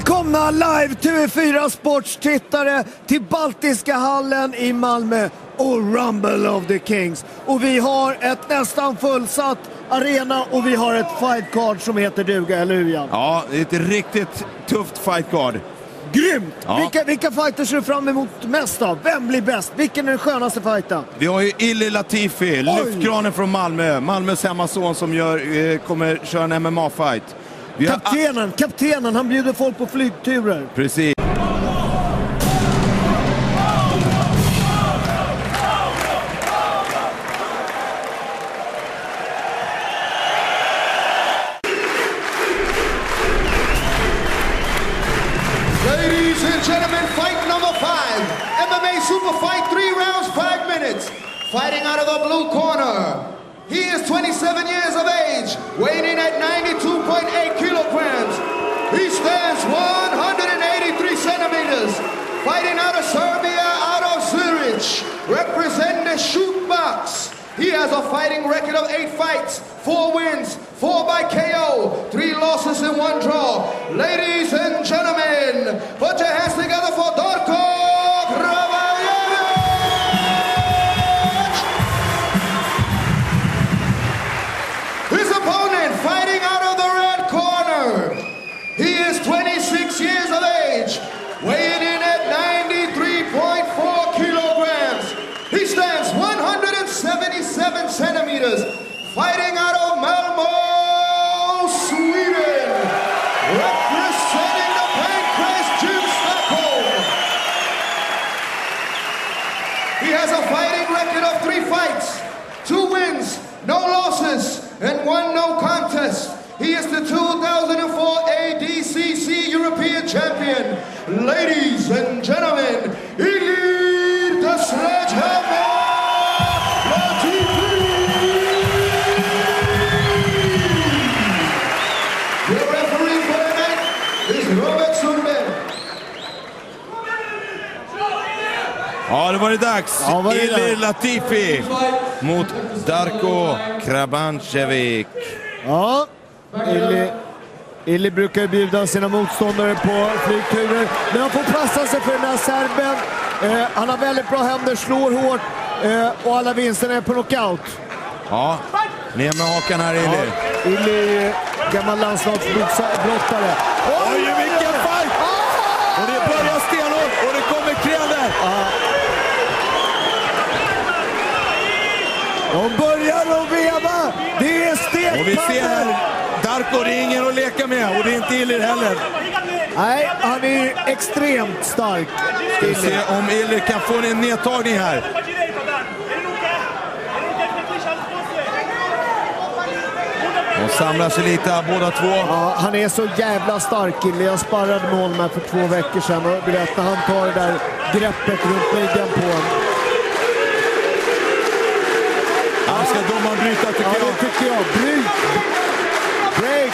Välkomna live TV4 Sports tittare till Baltiska hallen i Malmö och Rumble of the Kings. Och vi har ett nästan fullsatt arena och vi har ett fight card som heter duga, eller hur Jan? Ja, det är ett riktigt tufft fight card. Grymt! Ja. Vilka, vilka fighter ser du fram emot mest av? Vem blir bäst? Vilken är den skönaste fighten? Vi har ju Illy Latifi, lyftkranen från Malmö. Malmös hemmason som gör, eh, kommer köra en MMA-fight. Vi har- ah. Kaptenen, kaptenen, han bjuder folk på flygturer. Precis. Ladies and gentlemen, fight number five. MMA Super Fight, three rounds, five minutes. Fighting out of the blue corner. He is 27 years of age, weighing has a fighting record of eight fights, four wins, four by KO, three losses and one draw. Ladies and gentlemen, put your fighting out of Malmo, Sweden, representing the Pancrase Gym Stockholm. He has a fighting record of three fights, two wins, no losses, and one no contest. He is the 2004 ADCC European Champion. Ladies and gentlemen, Ja, det var det dags. Ja, var det dags. Latifi mot Darko Krabancevic. Ja, Illy, Illy brukar ju bjuda sina motståndare på flygturer, men han får passa sig för den här serben. Eh, han har väldigt bra händer, slår hårt eh, och alla vinsterna är på knockout. Ja, ner med hakan här Illy. Ja, Illy är gammal landslagsbrottare. Oj, vilken fight! Och det börjar stenhårt och det kommer krän där. De börjar att veva! Det är Och vi ser här, stekpannor! Darko, det är ingen att leka med och det är inte Illy heller. Nej, han är extremt stark. Ska vi se om Illy kan få en nedtagning här. De samlar sig lite båda två. Ja, han är så jävla stark Illy. Jag sparrade med honom här för två veckor sedan och du vet när han tar det där greppet runt midjan på honom. Här ska domaren bryta tycker Ja, jag. det tycker jag. Bryt! Break!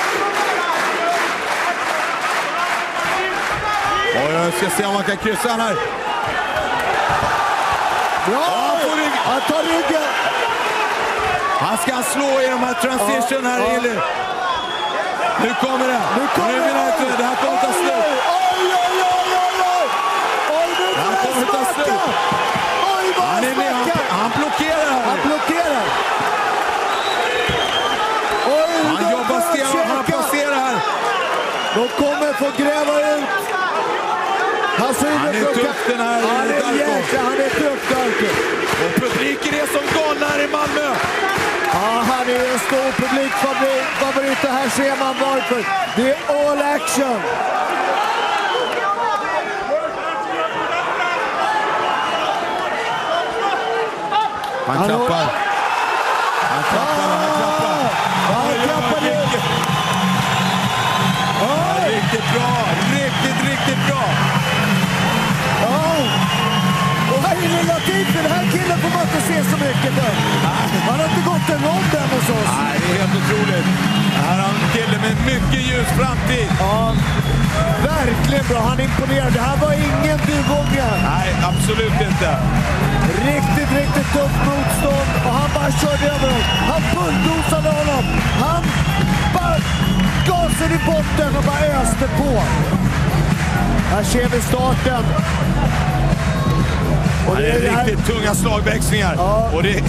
Oj, jag ska se om man kan kryssa den här. Bra! han rygg. Han tar ryggen! Han ska slå i de här transition här, Ja, ja. Illy. Nu kommer det. Nu kommer nu han inte. Det här kommer ta slut. Oj, oj, oj, oj, oj! Oj, nu Det här får kommer han Han han är med. Han, smackar! han blockerar Han blockerar! Oj, Han jobbar stenhårt. Han passerar. De kommer få gräva ut. Huvud Han är tuff, den här Han är jäkla, han är tuff Darko. Och publiken är som galna här i Malmö. Ja, han är en stor publikfavorit och här ser man varför. Det är all action. Han Hallå? klappar. Han klappar, han klappar. Ja, han klappar. Oj! Riktigt bra. Riktigt, riktigt bra. Och här är Latifi. Den här killen får man inte se så mycket för. Han har inte gått en rond än hos oss. Nej, det är helt otroligt. Här har en kille med mycket ljus framtid. Ja, verkligen bra. Han imponerar. Det här var ingen duvunge. Nej, absolut inte. Riktigt, riktigt tufft motstånd och han bara körde över honom. Han bulldozade honom. Han bara gasade i botten och bara öste på. Här ser vi starten. Och det är riktigt tunga slagväxlingar. Ja. Och det,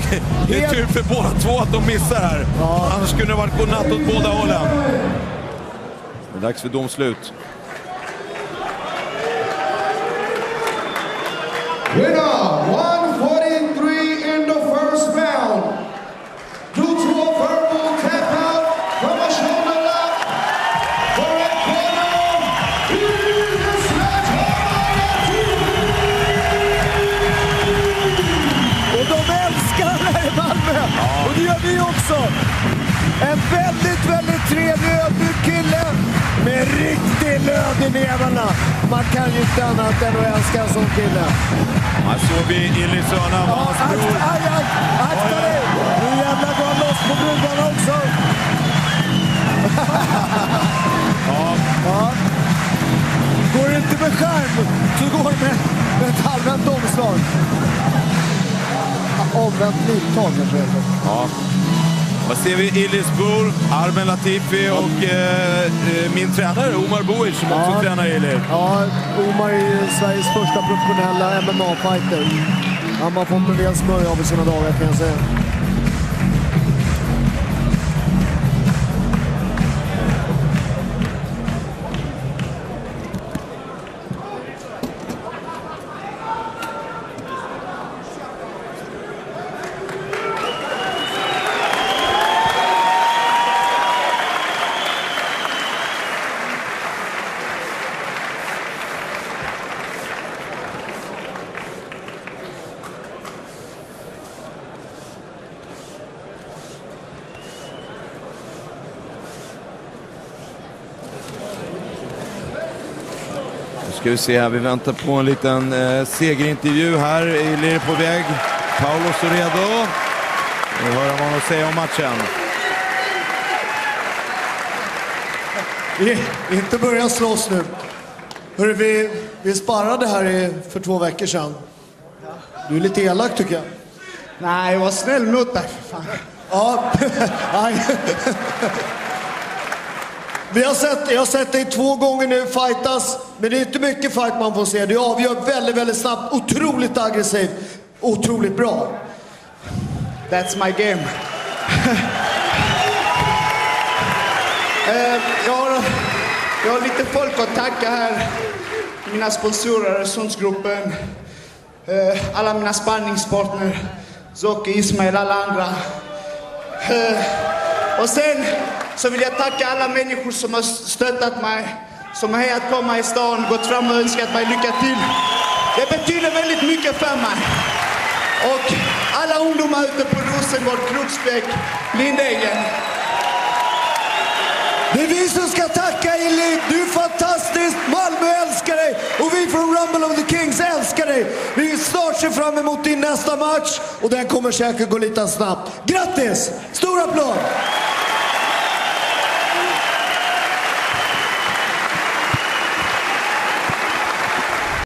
det är tur för båda två att de missar här. Ja. Annars skulle det varit godnatt åt båda hållen. Det är dags för domslut. Winner, Man kan ju inte annat än att älska en sån kille. Här såg vi Illis Örnam, Ja, hans bror. akta dig! Nu jävlar går han loss på brudarna också. ja. Går det inte med skärm så går det med, med ett allmänt omslag. Ja, Omvänt livtag kanske det heter. Ja. Vad ser vi? Illis bror, Armen Latifi och eh, eh, min tränare Omar Boic som också Ja. tränar Illis. Ja, Omar är Sveriges första professionella MMA-fighter. Han har fått en del smörj av i sina dagar kan jag säga. Ska vi se här, vi väntar på en liten eh, segerintervju här. Illir är på väg. Paolo redo. Vi hör vad han har att säga om matchen. Vi, inte börja slåss nu. Hörru, vi, vi sparrade här i, för två veckor sedan. Du är lite elak tycker jag. Nej, jag var snäll mot dig för fan. Ja. Vi har sett, jag har sett dig två gånger nu fightas, men det är inte mycket fight man får se. Du avgör väldigt, väldigt snabbt, otroligt aggressiv, otroligt bra. That's my game. Eh, jag, har, jag har lite folk att tacka här. Mina sponsorer, Öresundsgruppen, eh, alla mina spanningspartner, Zoki, Ismail, alla andra. Eh, och sen så vill jag tacka alla människor som har stöttat mig, som har hejat på mig i stan, gått fram och önskat mig lycka till. Det betyder väldigt mycket för mig. Och alla ungdomar ute på Rosengård, Kroksbäck, Lindängen. Det är vi som ska tacka Elit. Du är fantastisk. Malmö älskar dig. Och vi från Rumble of the Kings älskar dig. Vi snart ser fram emot din nästa match. Och den kommer säkert gå lite snabbt. Grattis! Stor applåd!